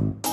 you